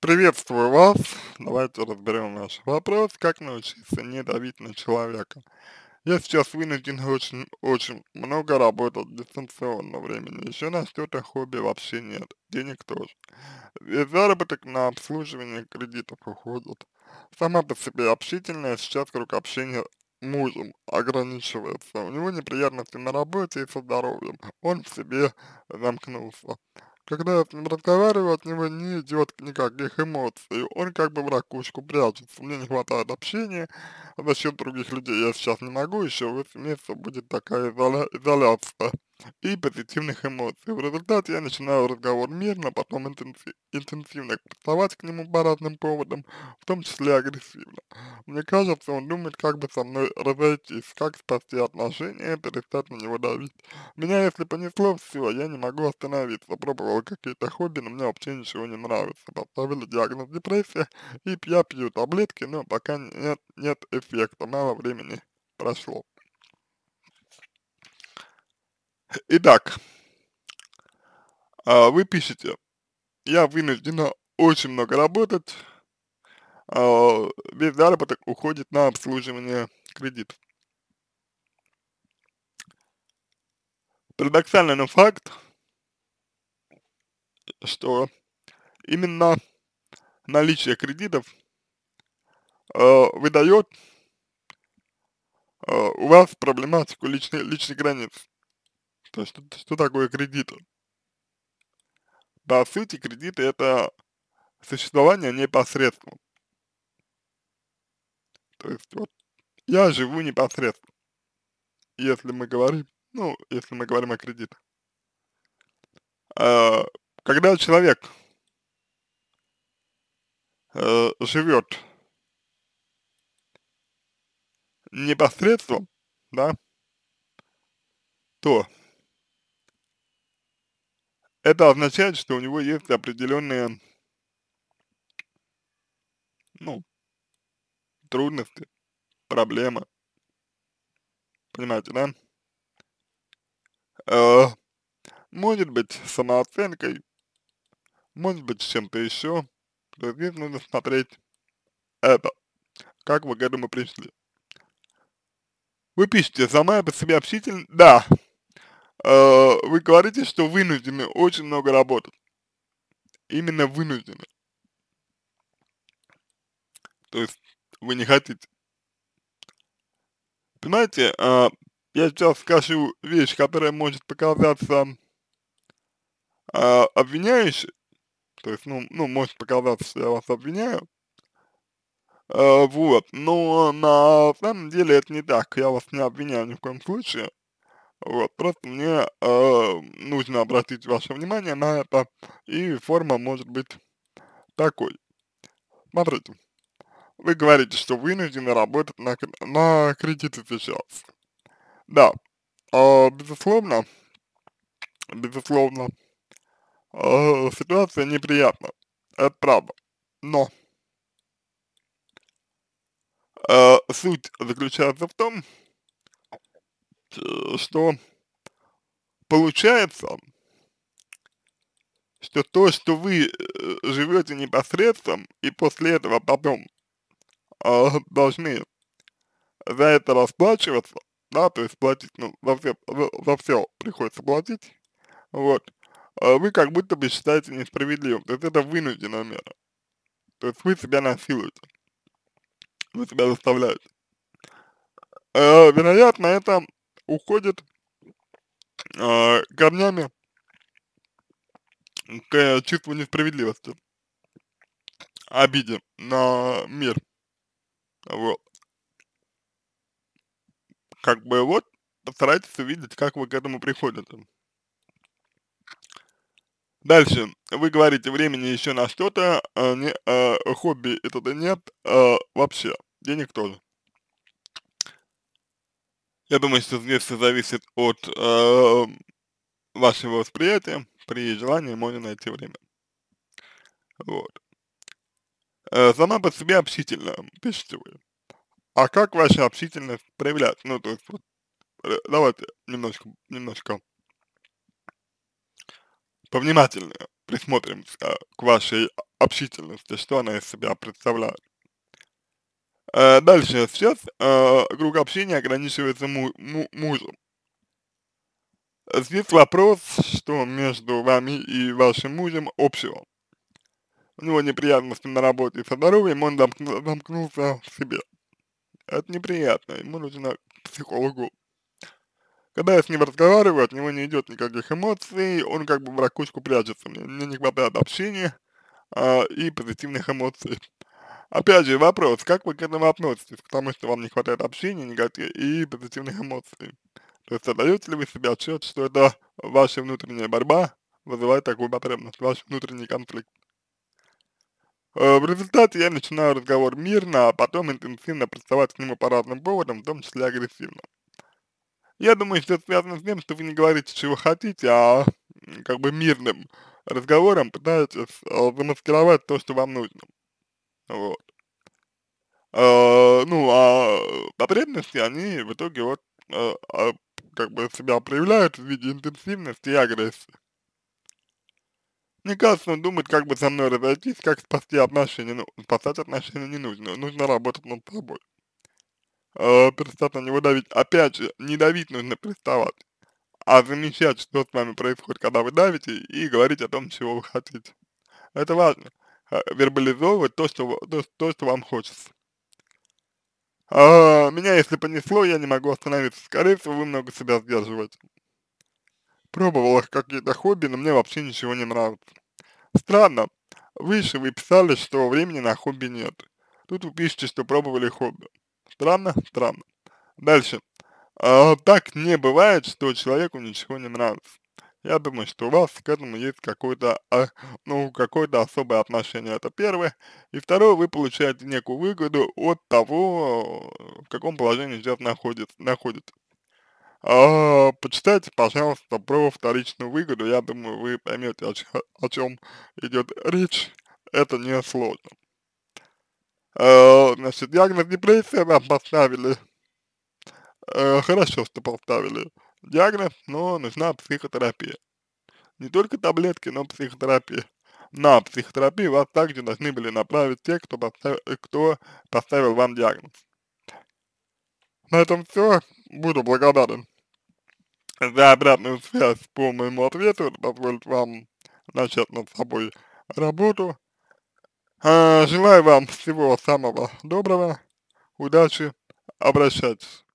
Приветствую вас. Давайте разберем наш вопрос, как научиться не давить на человека. Я сейчас вынужден очень, очень много работать дистанционно времени, еще на что-то хобби вообще нет, денег тоже. Весь заработок на обслуживание кредитов уходит. Сама по себе общительная, сейчас круг общения мужем ограничивается. У него неприятности на работе и со здоровьем. Он в себе замкнулся. Когда я с ним разговариваю, от него не идет никаких эмоций. Он как бы в ракушку прячется. Мне не хватает общения. За счет других людей я сейчас не могу. Еще 8 месяцев будет такая изоля изоляция и позитивных эмоций. В результате я начинаю разговор мирно, потом интенсив, интенсивно приставать к нему по разным поводам, в том числе агрессивно. Мне кажется, он думает, как бы со мной разойтись, как спасти отношения, перестать на него давить. Меня, если понесло, все, я не могу остановиться. Пробовал какие-то хобби, но мне вообще ничего не нравится. Поставили диагноз депрессия, и я пью таблетки, но пока нет, нет эффекта, мало времени прошло. Итак, а, вы пишете, я вынуждена очень много работать, а, весь заработок уходит на обслуживание кредитов. Парадоксально, но факт, что именно наличие кредитов э, выдает у вас проблематику личной, личной границы. То что, что такое кредиты? По сути, кредиты это существование непосредственно. То есть, вот, я живу непосредственно, если мы говорим, ну, если мы говорим о кредитах. А, когда человек э, живет непосредственно, да, то это означает, что у него есть определенные, ну, трудности, проблемы. Понимаете, да? Э, может быть, самооценкой, может быть, чем-то еще. То есть здесь нужно смотреть это, как вы к этому пришли. Вы пишете, сама по себе общительна, да, э, вы говорите, что вынуждены очень много работать. Именно вынуждены. То есть вы не хотите. Понимаете, э, я сейчас скажу вещь, которая может показаться э, обвиняющей, то есть, ну, ну, может показаться, что я вас обвиняю, вот, но на самом деле это не так, я вас не обвиняю ни в коем случае, вот, просто мне э, нужно обратить ваше внимание на это, и форма может быть такой. Смотрите, вы говорите, что вынуждены работать на, на кредиты сейчас. Да, э, безусловно, безусловно, э, ситуация неприятна, это правда, но э, суть заключается в том, что получается, что то, что вы э, живете непосредством, и после этого потом э, должны за это расплачиваться, да, то есть платить, ну, за все, за, за все приходится платить, вот, э, вы как будто бы считаете несправедливым, то есть это вынужденная мера, то есть вы себя насилуете, вы себя заставляете. Э, вероятно, это уходит э, корнями к чувству несправедливости, обиде на мир, вот. Как бы вот, постарайтесь увидеть, как вы к этому приходите. Дальше, вы говорите, времени еще на что-то, а не, а, хобби это нет а, вообще, денег тоже. Я думаю, что здесь все зависит от э, вашего восприятия. При желании можно найти время. Вот. Э, сама по себе общительная, пишите вы. А как ваша общительность проявляется? Ну, то есть, вот, э, давайте немножко, немножко повнимательнее присмотримся к вашей общительности, что она из себя представляет. Э, дальше, сейчас э, круг общения ограничивается му му мужем. Здесь вопрос, что между вами и вашим мужем общего. У него неприятности на работе со здоровьем, он замкну, замкнулся в себе. Это неприятно, ему нужно к психологу. Когда я с ним разговариваю, от него не идет никаких эмоций, он как бы в ракушку прячется. Мне, мне не хватает общения а, и позитивных эмоций. Опять же, вопрос, как вы к этому относитесь, к тому, что вам не хватает общения негатив, и позитивных эмоций? То есть отдаете ли вы себе отчет, что это ваша внутренняя борьба вызывает такую потребность, ваш внутренний конфликт? Э, в результате я начинаю разговор мирно, а потом интенсивно приставать к нему по разным поводам, в том числе агрессивно. Я думаю, что это связано с тем, что вы не говорите, чего хотите, а как бы мирным разговором пытаетесь э, замаскировать то, что вам нужно. Вот. Э, ну, а потребности, они в итоге вот э, э, как бы себя проявляют в виде интенсивности и агрессии. Мне кажется, он думает, как бы со мной разойтись, как спасти отношения. Ну, спасать отношения не нужно, нужно работать над собой. Э, перестать на него давить. Опять же, не давить нужно приставать, а замечать, что с вами происходит, когда вы давите, и говорить о том, чего вы хотите. Это важно. Э, вербализовывать то, что, то, то, что вам хочется. А, меня если понесло, я не могу остановиться. Скорее всего, вы много себя сдерживаете. Пробовала какие-то хобби, но мне вообще ничего не нравится. Странно. Выше вы писали, что времени на хобби нет. Тут вы пишете, что пробовали хобби. Странно? Странно. Дальше. А, так не бывает, что человеку ничего не нравится. Я думаю, что у вас к этому есть какое-то, а, ну, какое-то особое отношение. Это первое. И второе, вы получаете некую выгоду от того, в каком положении сейчас находится, находится. А, почитайте, пожалуйста, про вторичную выгоду, я думаю, вы поймете, о, о чем идет речь, это не сложно. А, значит, диагноз депрессия вам поставили, а, хорошо, что поставили диагноз, но нужна психотерапия. Не только таблетки, но психотерапия. На психотерапию вас также должны были направить те, кто поставил, кто поставил вам диагноз. На этом все. Буду благодарен за обратную связь по моему ответу, позволит вам начать над собой работу. А, желаю вам всего самого доброго, удачи, обращайтесь.